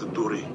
the Duri.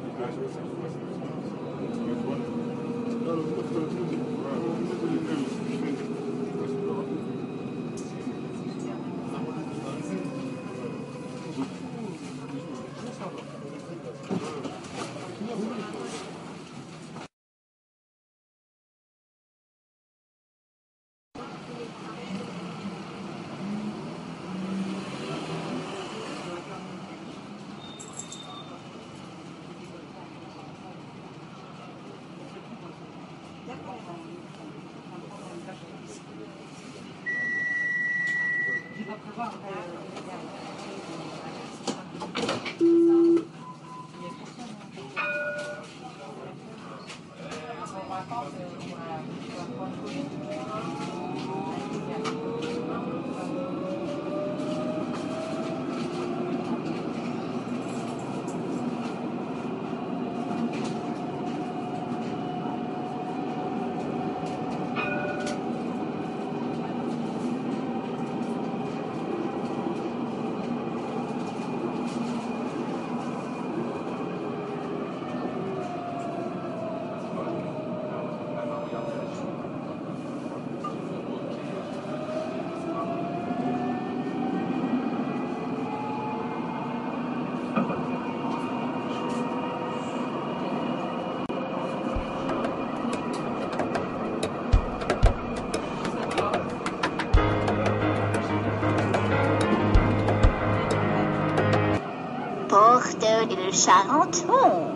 De Charenton.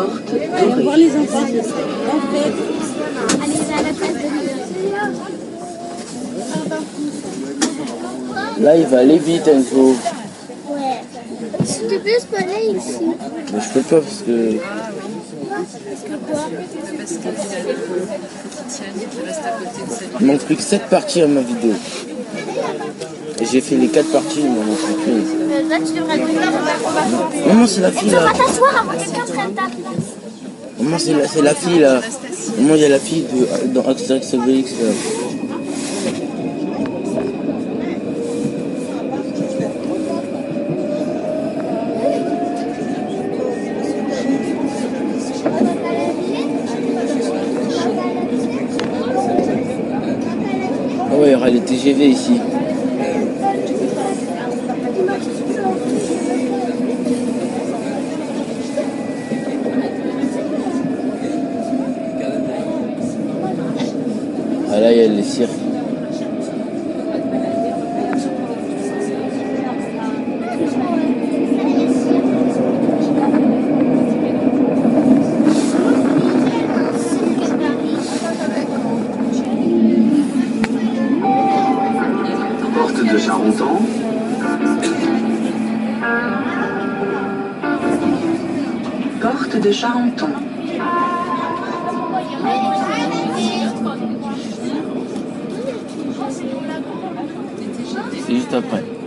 Porte dorée. les enfants. Là, il va aller vite, Enzo. Ouais. S'il te plaît, c'est pas là ici. Mais je peux pas parce que. Il manque plus que 7 parties à ma vidéo. J'ai fait les quatre parties, moi, donc tranquille. Là, tu devrais être là. Maman, c'est la fille. Tu vas t'asseoir avant que quelqu'un prenne ta place. Maman, c'est la, fille, là. Maman, il y a la fille de, dans Axe Axe Obélix, là. Oh, il y aura les TGV ici. Porte de Charenton. C'est Juste après.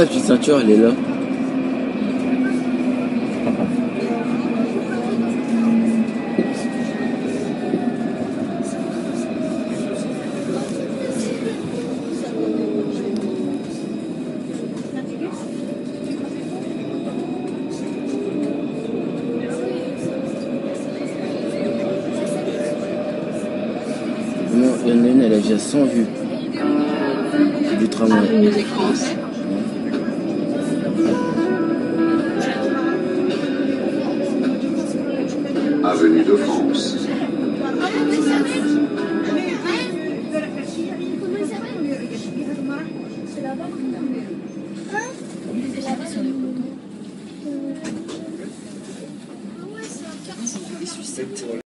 Ah, la petite ceinture, elle est là.